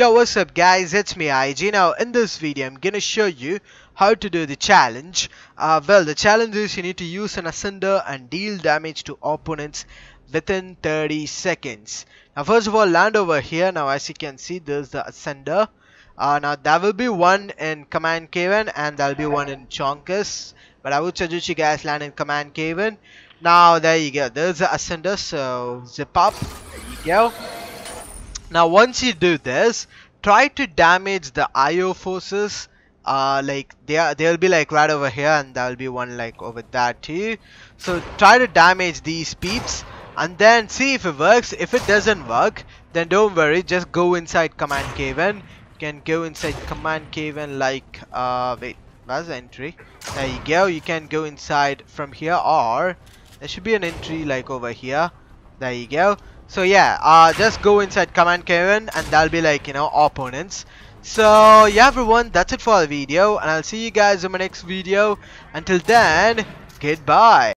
Yo what's up guys? It's me IG now in this video I'm gonna show you how to do the challenge. Uh, well the challenge is you need to use an ascender and deal damage to opponents within 30 seconds. Now first of all land over here. Now as you can see there's the ascender. Uh, now there will be one in command Cavern and there'll be one in Chonker's. But I would suggest you guys land in command Cavern now there you go. There's the ascender so zip up. There you go now once you do this try to damage the IO forces. Uh, like they are they'll be like right over here and there'll be one like over there too so try to damage these peeps and then see if it works. If it doesn't work then don't worry. Just go inside command Cavern you can go inside command Cavern like uh wait where's the entry? There you go. You can go inside from here or there should be an entry like over here. There you go so yeah, uh, just go inside command Cavern and that'll be like, you know, opponents. So yeah everyone, that's it for the video and I'll see you guys in my next video. Until then, goodbye.